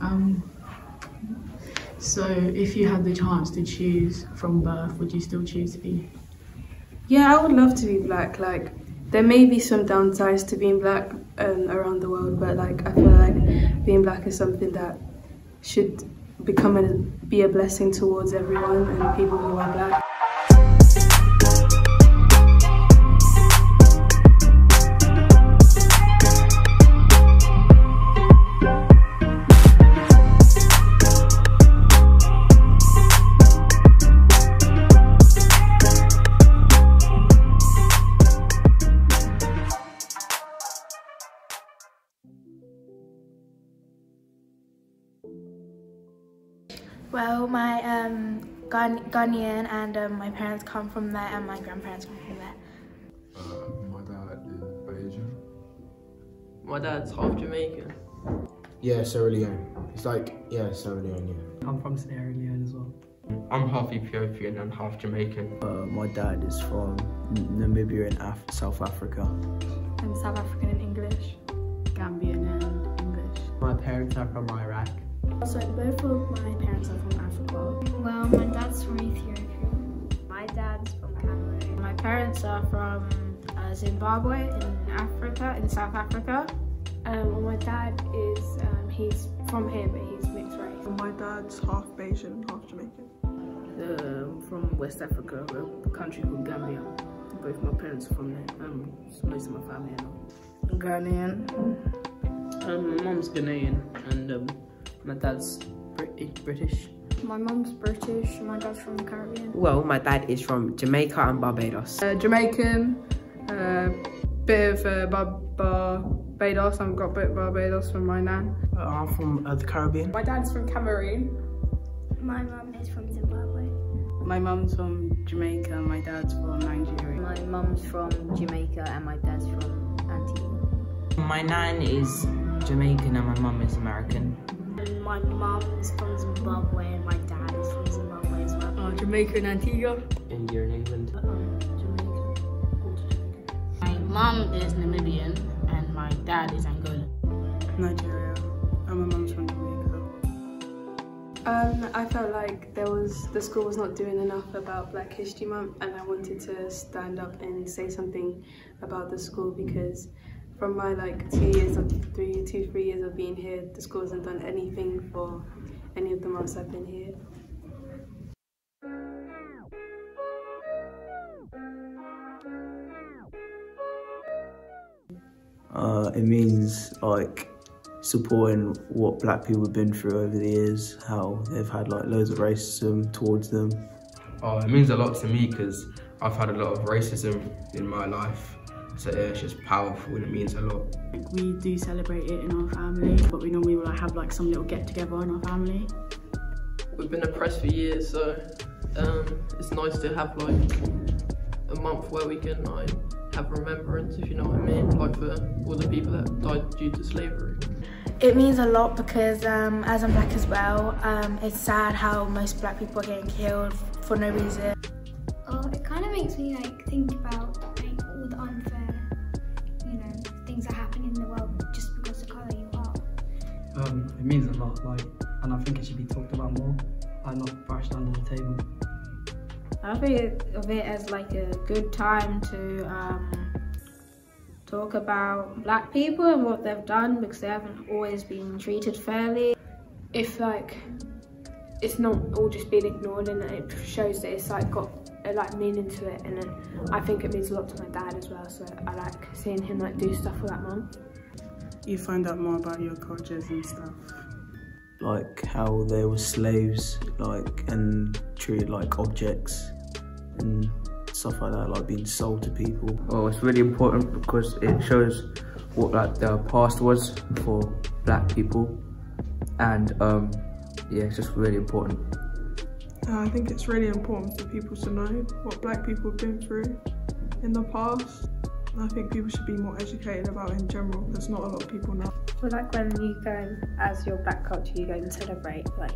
Um, so if you had the chance to choose from birth, would you still choose to be? Yeah, I would love to be black. Like, there may be some downsides to being black um, around the world, but like, I feel like being black is something that should become a be a blessing towards everyone and people who are black. Ghanaian and um, my parents come from there, and my grandparents come from there. Uh, my dad is Asian. My dad's half Jamaican. Yeah, Sierra Leone. It's like, yeah, Sierra Leone, yeah. I'm from Sierra Leone as well. I'm half Ethiopian and half Jamaican. Uh, my dad is from Namibia in Af South Africa. I'm South African and English. Gambian and English. My parents are from Iraq. So both of my parents are from Africa. Well, my dad's from Ethiopia. My dad's from Cameroon. My parents are from uh, Zimbabwe in Africa, in South Africa. Um, well, my dad is, um, he's from here, but he's mixed race. My dad's half Bajan, half Jamaican. Um, from West Africa, a country called Gambia. Both my parents are from there. Um, most of my family are Ghanaian. Um, my mom's Ghanaian and um, my dad's Brit- British. My mum's British, my dad's from the Caribbean. Well, my dad is from Jamaica and Barbados. Uh, Jamaican, uh, bit of uh, Bar- Barbados. I've got a bit of Barbados from my nan. Uh, I'm from uh, the Caribbean. My dad's from Cameroon. My mum is from Zimbabwe. My mum's from Jamaica and my dad's from Nigeria. My mum's from Jamaica and my dad's from Antigua. My nan is Jamaican and my mum is American. My mum's from Zimbabwe and my dad is from Zimbabwe as well. Uh, Jamaica and Antigua. India and England. Um, Jamaica. My mum is Namibian and my dad is Angolan. Nigeria. And my mum's from Jamaica. Um, I felt like there was the school was not doing enough about Black History Month, and I wanted to stand up and say something about the school because from my like two years of three, two, three years of being here, the school hasn't done anything for any of the months I've been here. Uh, it means like supporting what black people have been through over the years, how they've had like loads of racism towards them. Oh, it means a lot to me because I've had a lot of racism in my life. So yeah, it's just powerful and it means a lot. Like, we do celebrate it in our family, but we normally will like, have like some little get together in our family. We've been oppressed for years, so um, it's nice to have like a month where we can like have remembrance, if you know what I mean, like for all the people that died due to slavery. It means a lot because um, as I'm black as well, um, it's sad how most black people are getting killed for no reason. Oh, it kind of makes me like think about Um, it means a lot, like, and I think it should be talked about more and not brushed under the table. I think of it as like a good time to um, talk about black people and what they've done because they haven't always been treated fairly. If like it's not all just being ignored and it shows that it's like got a like meaning to it and I think it means a lot to my dad as well so I like seeing him like do stuff for that month. You find out more about your cultures and stuff. Like how they were slaves, like and treated like objects and stuff like that, like being sold to people. Well, it's really important because it shows what like the past was for black people, and um, yeah, it's just really important. Uh, I think it's really important for people to know what black people have been through in the past. I think people should be more educated about it in general There's not a lot of people know. Well, like when you go as your black culture, you go and celebrate, like,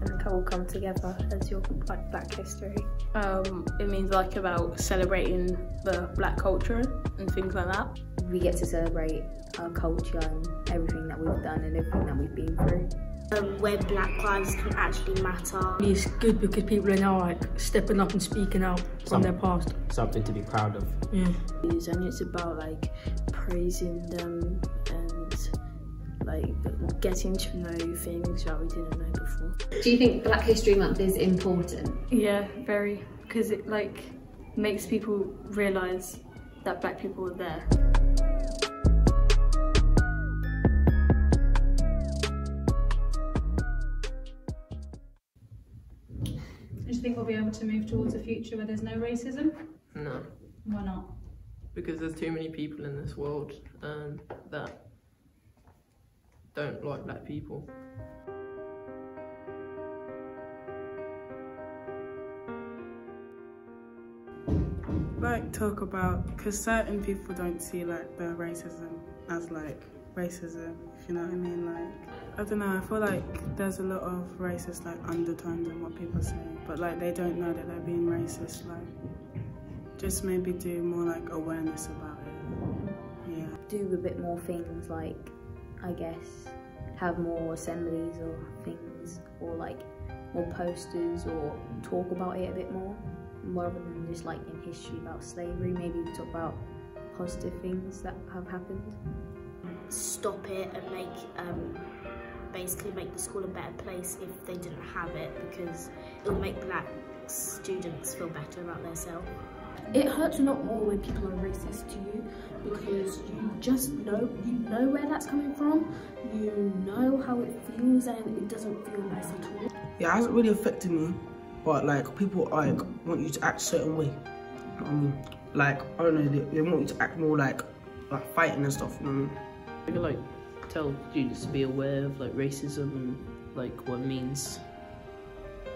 and the all come together as your like black history. Um, it means like about celebrating the black culture and things like that. We get to celebrate our culture and everything that we've done and everything that we've been through. Um, where black lives can actually matter. It's good because people are now like stepping up and speaking out from their past. Something to be proud of. Yeah. And it's about like praising them and like getting to know things that we didn't know before. Do you think Black History Month is important? Yeah, very, because it like makes people realise that black people are there. Think we'll be able to move towards a future where there's no racism? No, Why not? because there's too many people in this world um, that don't like black people. like talk about because certain people don't see like the racism as like racism if you know what i mean like i don't know i feel like there's a lot of racist like undertones in what people say but like they don't know that they're being racist like just maybe do more like awareness about it. Yeah. Do a bit more things like i guess have more assemblies or things or like more posters or talk about it a bit more rather than just like in history about slavery. Maybe talk about positive things that have happened. Stop it and make um, basically make the school a better place if they didn't have it because it'll make black students feel better about themselves. It hurts a lot more when people are racist to you because you just know you know where that's coming from, you know how it feels and it doesn't feel nice at all. Yeah, it hasn't really affected me, but like people like want you to act a certain way. You know I mean? Like I don't know, they, they want you to act more like like fighting and stuff. You know what I mean? Like tell students to be aware of like racism and like what it means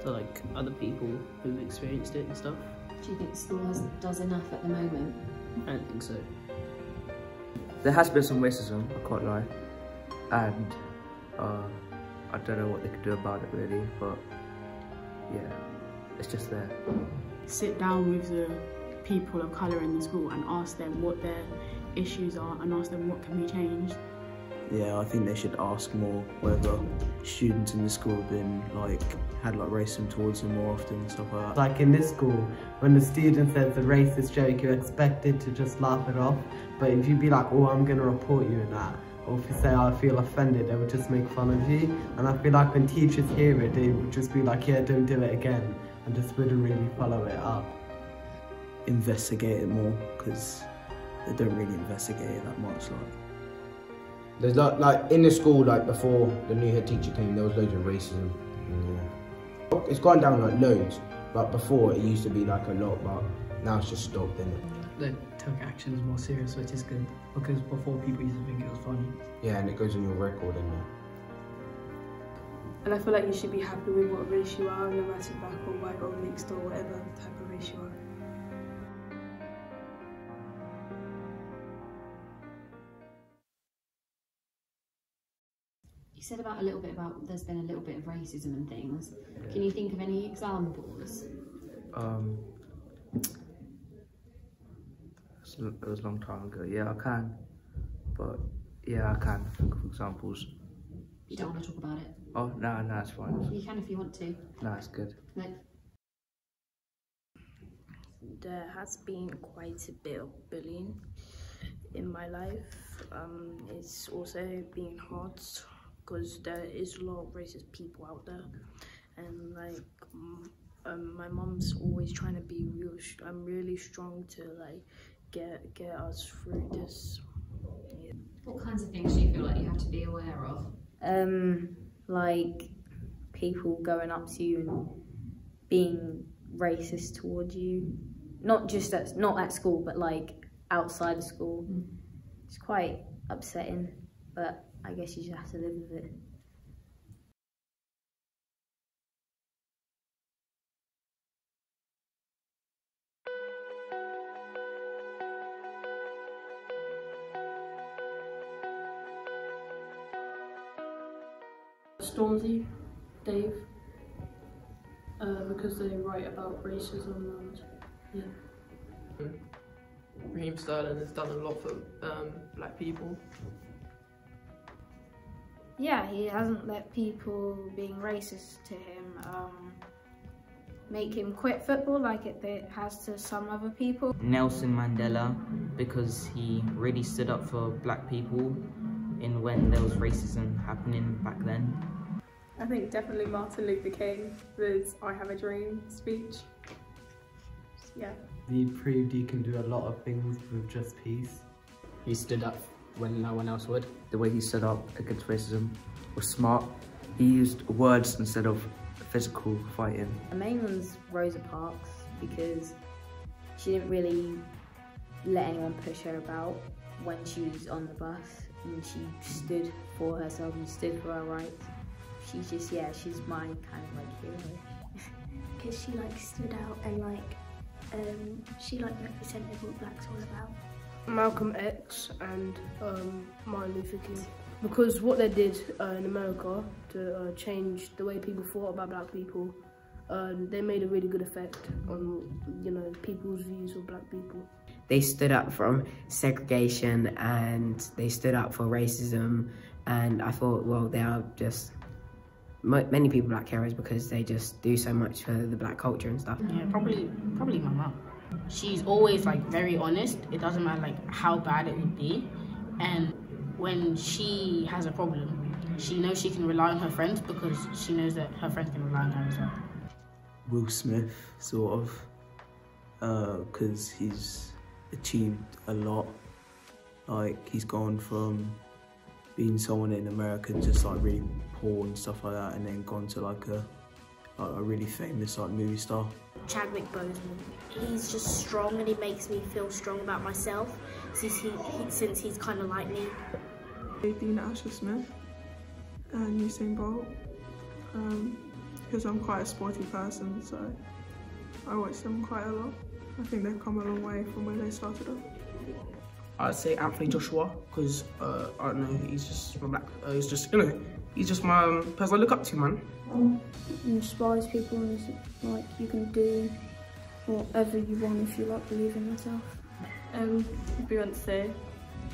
to like other people who've experienced it and stuff. Do you think school has, does enough at the moment? I don't think so. There has been some racism, I can't lie, and uh, I don't know what they could do about it really, but yeah, it's just there. Sit down with the people of colour in the school and ask them what their issues are and ask them what can be changed. Yeah, I think they should ask more whether students in the school have been like had like racism towards them more often and stuff like that. Like in this school, when the student says a racist joke, you're expected to just laugh it off. But if you be like, oh, I'm gonna report you and that, or if you say, I feel offended, they would just make fun of you. And I feel like when teachers hear it, they would just be like, yeah, don't do it again, and just wouldn't really follow it up. Investigate it more because they don't really investigate it that much. Like. There's like, like in the school, like before the new head teacher came, there was loads of racism. Yeah. It's gone down like loads, but before it used to be like a lot, but now it's just stopped, is They took actions more serious, which is good because before people used to think it was funny. Yeah, and it goes on your record, and And I feel like you should be happy with what race you are, no matter black or white or mixed or whatever type of race you are. You said about a little bit about there's been a little bit of racism and things. Can you think of any examples? Um, it was a long time ago. Yeah, I can, but yeah, I can think of examples. You don't want to talk about it. Oh no, no, it's fine. You can if you want to. No, it's good. No. There has been quite a bit of bullying in my life. Um, it's also been hard because there is a lot of racist people out there, and like um, um, my mom's always trying to be real. I'm really strong to like get get us through this. Yeah. What kinds of things do you feel like you have to be aware of? Um, like people going up to you and being racist towards you. Not just at not at school, but like outside of school. It's quite upsetting, but I guess you just have to live with it. Stormzy, Dave, uh, because they write about racism and yeah. Raheem Sterling has done a lot for um, black people. Yeah, he hasn't let people being racist to him um, make him quit football like it, it has to some other people. Nelson Mandela, because he really stood up for black people in when there was racism happening back then. I think definitely Martin Luther King with I Have a Dream speech. Yeah. He proved you can do a lot of things with just peace. He stood up when no one else would. The way he stood up against racism was smart. He used words instead of physical fighting. The main one's Rosa Parks because she didn't really let anyone push her about when she was on the bus and she stood for herself and stood for her rights. She's just, yeah, she's my kind of like hero. Because she like stood out and like um, she like represented what black's all about. Malcolm X and um, Martin Luther King. Because what they did uh, in America to uh, change the way people thought about black people, uh, they made a really good effect on you know people's views of black people. They stood up from segregation and they stood up for racism, and I thought, well, they are just many people black heroes because they just do so much for the black culture and stuff. Yeah, probably probably my mom. She's always like very honest. It doesn't matter like how bad it would be, and when she has a problem, she knows she can rely on her friends because she knows that her friends can rely on her as well. Will Smith, sort of, because uh, he's achieved a lot. Like he's gone from being someone in America just like really poor and stuff like that, and then gone to like a like a really famous like movie star. Chadwick Boseman. He's just strong and he makes me feel strong about myself since, he, he since he's kind of like me. Dina Asher-Smith and Usain Bolt um, because I'm quite a sporty person so I watch them quite a lot. I think they've come a long way from where they started off. I'd say Anthony Joshua because uh, I don't know he's just my black uh, he's just you know he's just my um, person I look up to man. Inspires people and it's like you can do whatever you want if you like believe in yourself. Um, Beyonce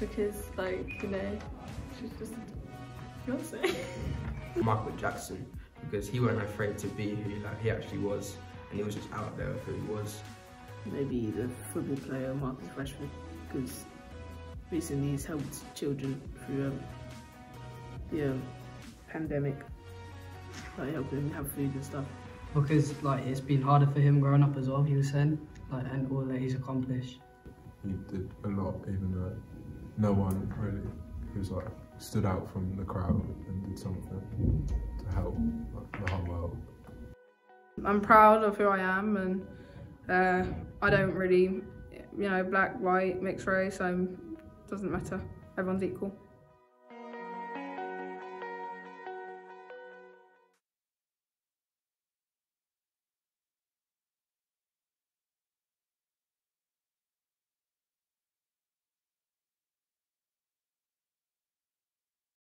because like you know she's just Beyonce. Michael Jackson because he wasn't afraid to be who like he actually was and he was just out there with who he was. Maybe the football player Marcus Rashford because recently he's helped children through um, the um, pandemic, like helping them have food and stuff. Because like it's been harder for him growing up as well. He was saying, like, and all that he's accomplished. He did a lot, even though no one really who's like stood out from the crowd and did something to help like, the whole world. I'm proud of who I am and uh, I don't really, you know, black, white, mixed race, so doesn't matter. Everyone's equal.